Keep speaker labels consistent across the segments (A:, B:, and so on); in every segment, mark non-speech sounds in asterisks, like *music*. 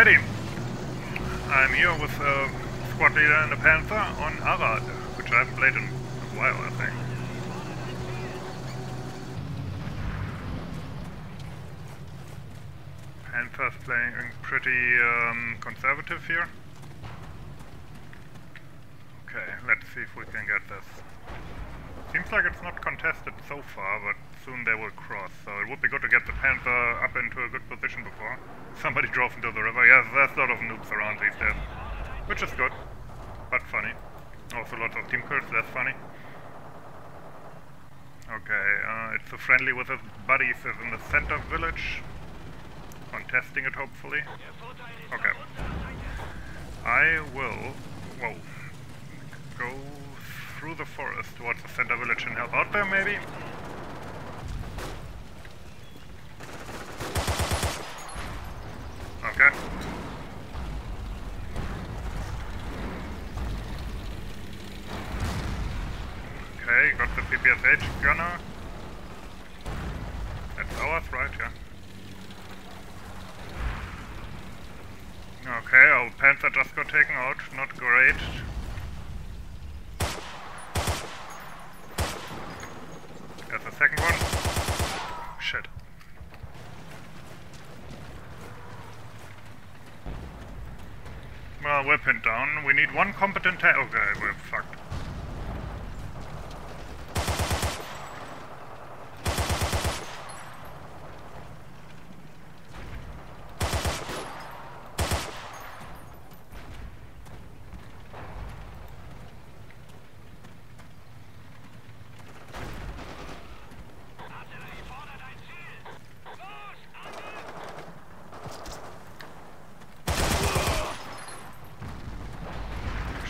A: Alrighty. I'm here with uh, squad leader and a Panther on Arad, which I haven't played in a while, I think. Panther's playing pretty um, conservative here. Okay, let's see if we can get this. Seems like it's not contested so far, but soon they will cross, so it would be good to get the Panther up into a good position before. Somebody *laughs* drove into the river. Yes, there's a lot of noobs around these days. Which is good, but funny. Also lots of team kills, that's funny. Okay, uh, it's a friendly with his buddies is in the center village. Contesting it, hopefully. Okay. I will... Whoa. Go through the forest towards the center village and help out there, maybe? Okay. Okay, got the PPSH gunner. That's ours, right? Yeah. Okay, our Panther just got taken out. Not great. There's a second one. Shit. We're pinned down. We need one competent. Okay, we're fucked.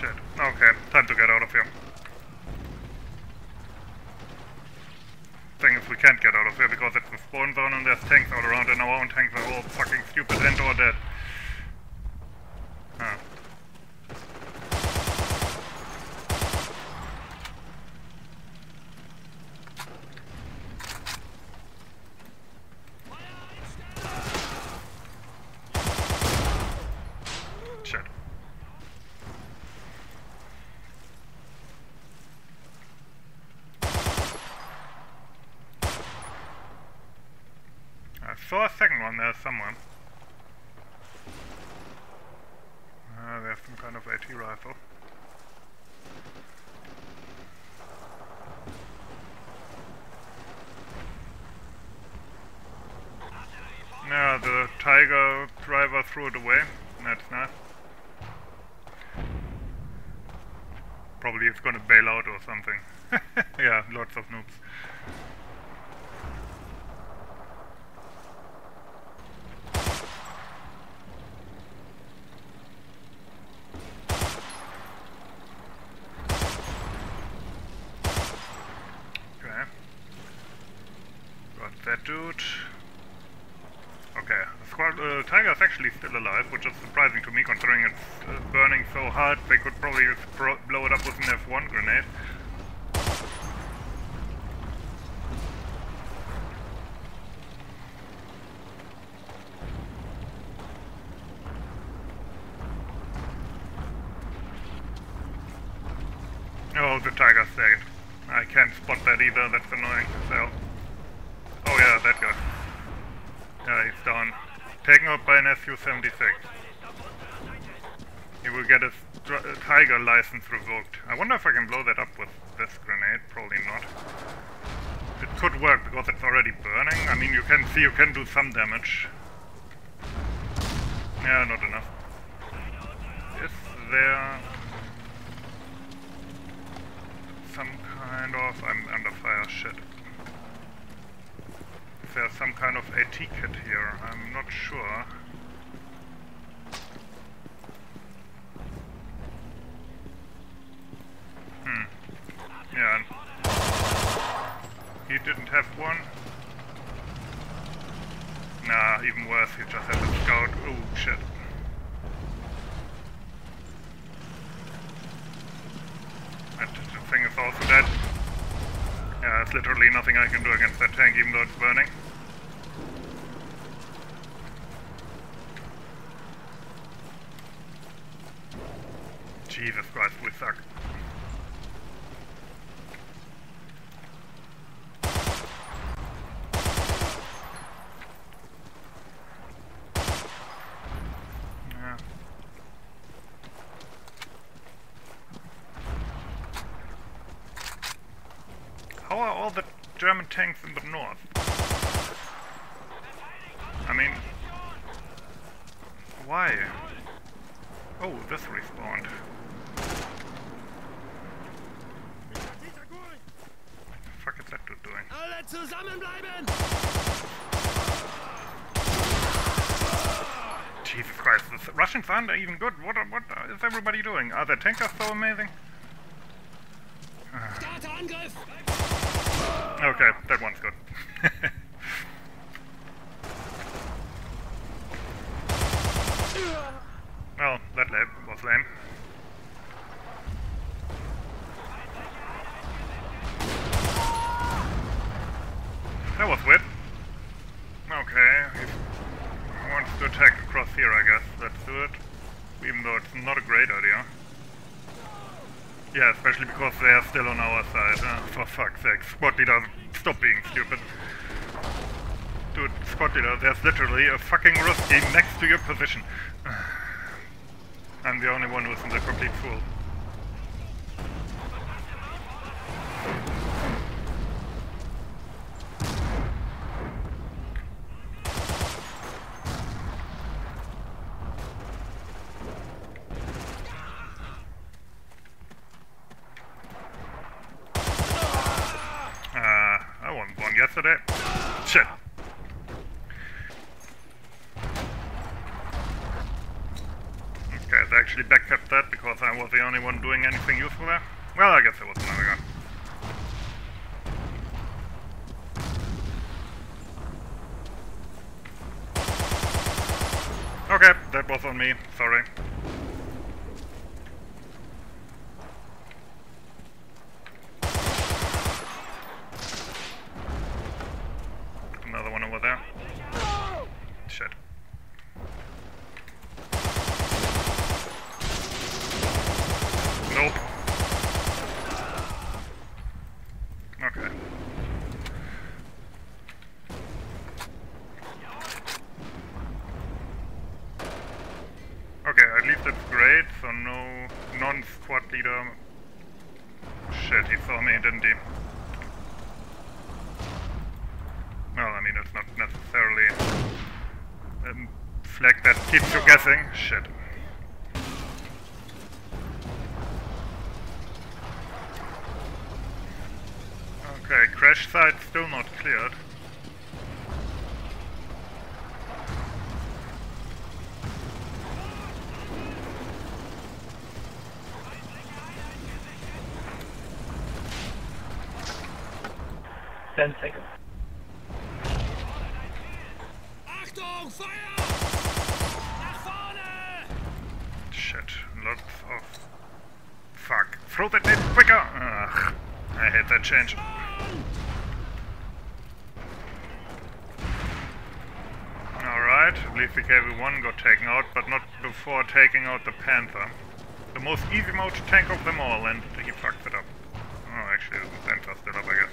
A: Shit. Okay, time to get out of here. Thing is, we can't get out of here because it's a spawn zone and there's tanks all around and our own tanks are all fucking stupid and or dead. Huh. Shit. I saw a second one there somewhere. Uh, there's some kind of AT rifle. Yeah, the Tiger driver threw it away. That's nice. Probably it's gonna bail out or something. *laughs* yeah, lots of noobs. Okay. Got that dude. Okay, the squad, uh, Tiger's actually still alive, which is surprising to me considering it's uh, burning so hard they could probably blow it up with an F1 grenade. Oh, the Tiger's dead. I can't spot that either, that's annoying as hell. That guy. Yeah, he's down. Taken out by an SU-76. He will get his Tiger license revoked. I wonder if I can blow that up with this grenade. Probably not. It could work because it's already burning. I mean, you can see you can do some damage. Yeah, not enough. Is there some kind of... I'm under fire, shit. Is there some kind of kit here? I'm not sure. Hmm. Yeah. He didn't have one. Nah, even worse, he just had a scout. Oh, shit. That thing is also dead. Yeah, there's literally nothing I can do against that tank, even though it's burning. Jesus Christ, we suck. Yeah. How are all the German tanks in the north? I mean, why? Oh, this respawned. Fuck is that dude doing?
B: Alle zusammenbleiben!
A: Jesus Christ, the Russians aren't even good. What, what is everybody doing? Are the tankers so amazing? Okay, that one's good. *laughs* well, that was lame. That was weird. Okay, he wants to attack across here, I guess. Let's do it. Even though it's not a great idea. Yeah, especially because they are still on our side. Uh, for fuck's sake, squad leader, stop being stupid. Dude, squad leader, there's literally a fucking Rusty next to your position. *sighs* I'm the only one who's in the complete fool. Uh, I won one yesterday. Shit. Okay, they actually backkept that because I was the only one doing anything useful there. Well, I guess there was another guy. Okay, that was on me. Sorry. Another one over there. Shit. Nope. Okay. Okay, at least that's great, so no non-squad leader. Shit, he saw me, didn't he? Well, I mean, it's not necessarily a flag that keeps you guessing. Shit. Okay, crash site still not cleared.
C: Ten seconds.
B: Achtung, Feuer! Nach vorne!
A: Shit, lots of... Fuck. Throw that nade quicker! Ugh, I hate that change. Least the KV-1 got taken out, but not before taking out the Panther. The most easy mode tank of them all, and he fucked it up. Oh, actually, the Panther's still up, I guess.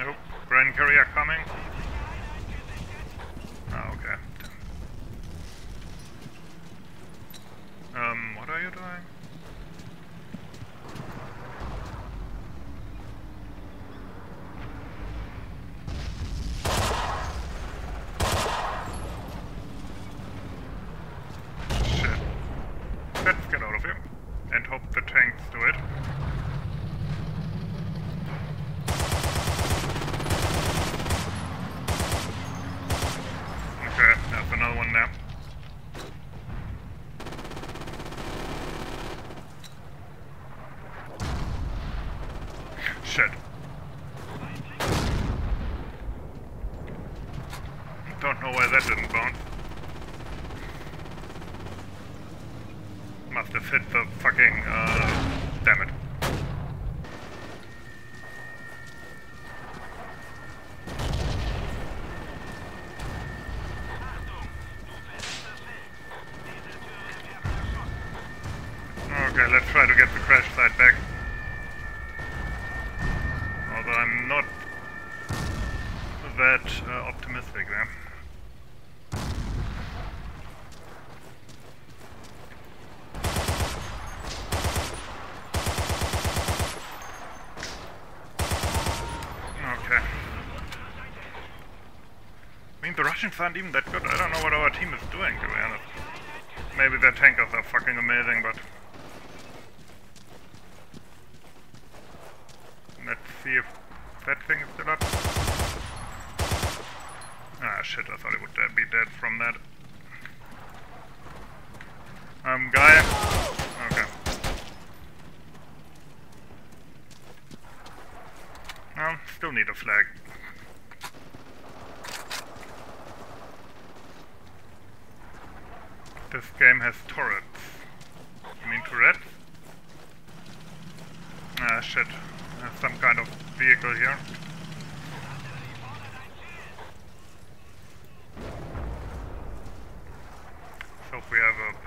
A: Nope. Bren Carrier coming. Oh, okay. Um, what are you doing? Shit. Let's get out of here. And hope the tanks do it. Okay, there's another one now. Shit. Don't know why that didn't bounce. Must have hit the fucking, uh, damn it. try to get the crash site back. Although I'm not that uh, optimistic there. Okay. I mean, the Russians aren't even that good. I don't know what our team is doing, to be honest. Maybe their tankers are fucking amazing, but... Let's see if that thing is still up. Shit, I thought it would uh, be dead from that. Um, guy. Okay. Well, still need a flag. This game has turrets. You mean turrets? Ah, shit. There's some kind of vehicle here. So if we have a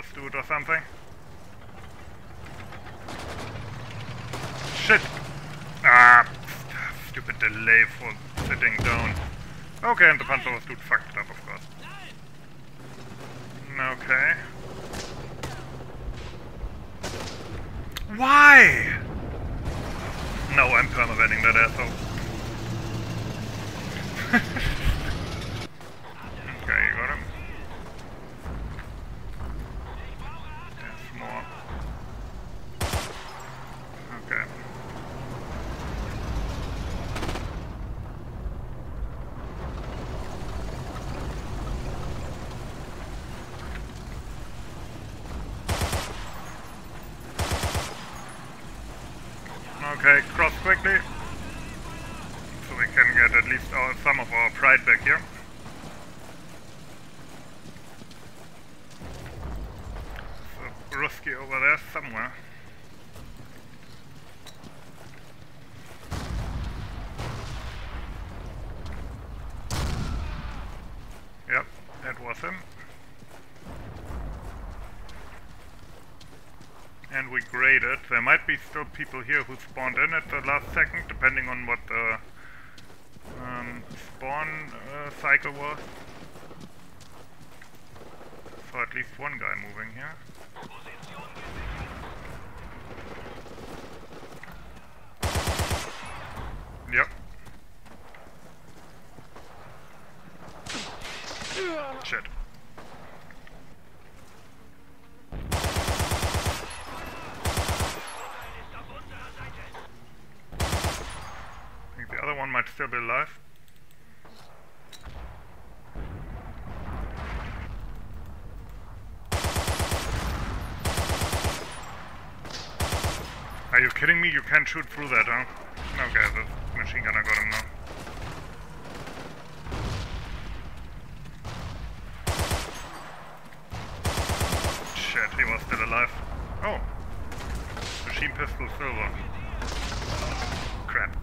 A: Or something. Shit! Ah, st- stupid delay for sitting down. Okay, and the Panzerfaust dude fucked up, of course. Okay. Why? No, I'm permaventing that asshole. *laughs* okay, you got him. There's more. Okay. Okay, cross quickly. So we can get at least our, some of our pride back here. So, Ruski over there somewhere. Yep, that was him. and we graded. There might be still people here who spawned in at the last second, depending on what the um, spawn uh, cycle was. So at least one guy moving here. Yep. Shit. I think the other one might still be alive. Are you kidding me? You can't shoot through that, huh? Okay, the machine gunner got him now. Shit, he was still alive. Oh! Machine pistol silver. Crap.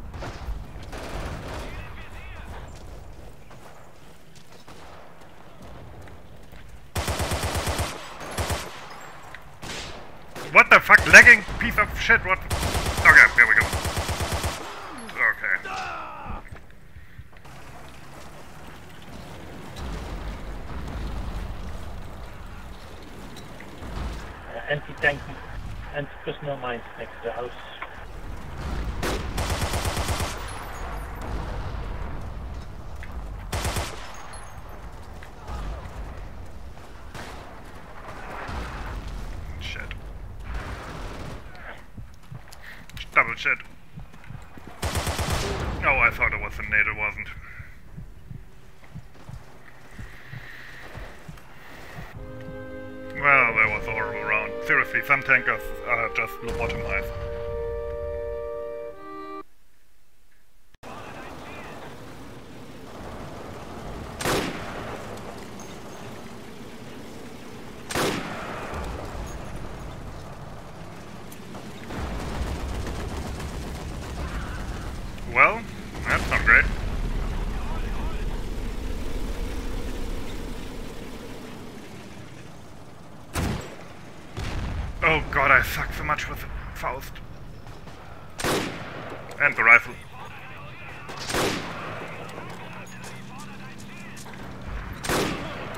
A: What the fuck? Lagging piece of shit, what? Okay, here we go. Okay.
C: Uh, anti-tank, anti-personnel mines next to the house.
A: Some tankers are just lobotomized. Well, that's not great. Oh god, I suck so much with the Faust. And the rifle.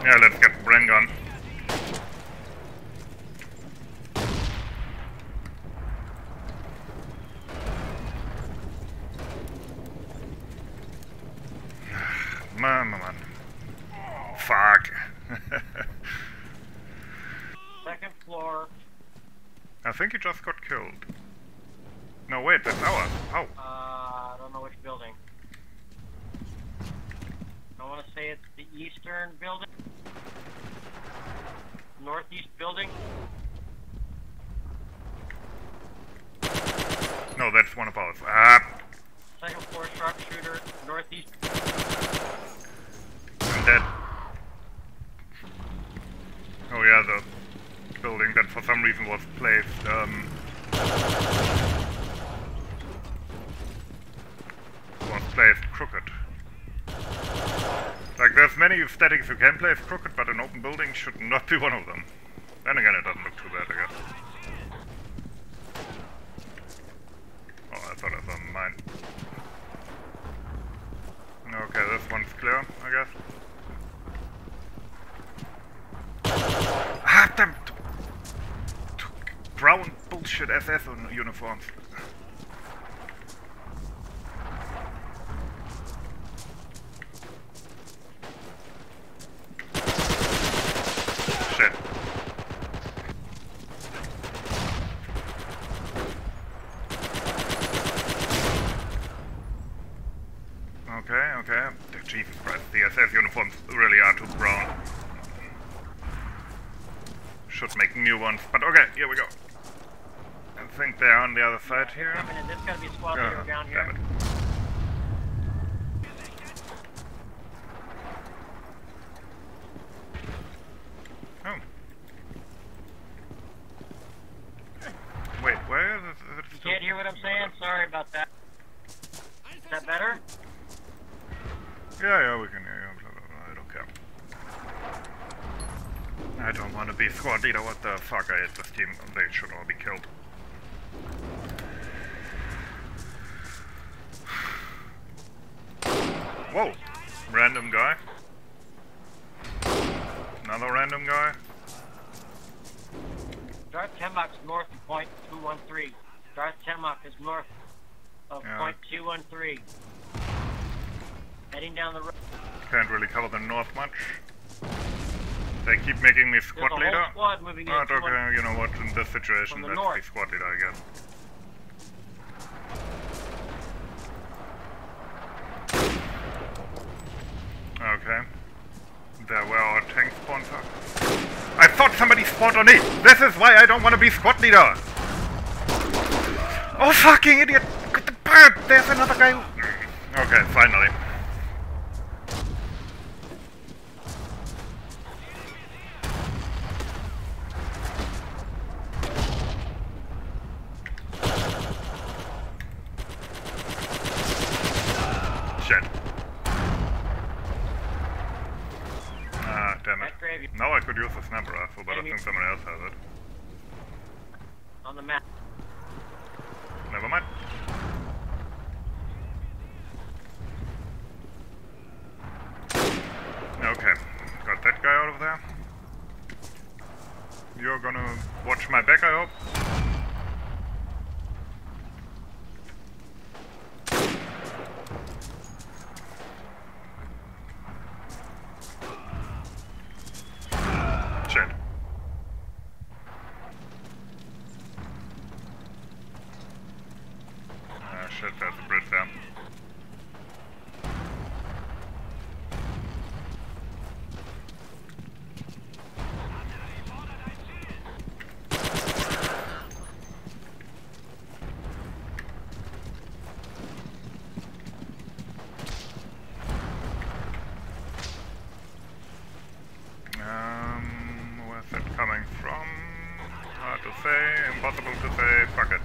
A: Yeah, let's get Bren gun. Man, man, man. Fuck.
D: Second floor.
A: I think he just got killed. No, wait, that's ours. Oh.
D: Uh, I don't know which building. I want to say it's the eastern building. Northeast building.
A: No, that's one of ours. Ah,
D: Second floor sharpshooter. Northeast.
A: I'm dead. Oh yeah, the building that for some reason was placed, um... was placed crooked. Like, there's many statics you can place crooked, but an open building should not be one of them. Then again, it doesn't look too bad, I guess. Oh, I thought I saw mine. Okay, this one's clear, I guess. Ah, damn! Brown bullshit SS uniforms. Shit. Okay, okay. Jesus Christ, the SS uniforms really are too brown. Should make new ones, but okay, here we go. I think they're on the other side here.
D: Coming in. This gotta be a squad
A: Oh,
D: leader down here.
A: Oh. Wait, where is it? Is it
D: You can't hear what I'm saying? Sorry about that. Is that better?
A: Yeah, yeah, we can hear you. I don't care. I don't want to be squad leader. What the fuck? I hate this team. They should all be killed. Whoa! Random guy. Another random guy.
D: Darth Temmock's north of point 213. Darth Temmock is north of
A: Yeah.
D: point 213. Heading down the road.
A: Can't really cover the north much. They keep making me squad leader.
D: squad moving.
A: Oh,
D: 213.
A: okay, you know what, in this situation,
D: the
A: be
D: north.
A: squad leader, I guess. Okay. There were our tank sponsor. I thought somebody spawned on me! This is why I don't want to be squad leader! Oh, fucking idiot! Get the bird! There's another guy. Mm, okay, finally. Shit. Ah, damn it.
D: That gravy
A: Now I could use the sniper rifle, but I
D: Enemy-
A: think somebody else has it.
D: on the map.
A: Never mind. Okay, got that guy out of there. You're gonna watch my back, I hope. Shit. Ah, shit, there's a bridge there. Um, where's that coming from? Hard to say, impossible to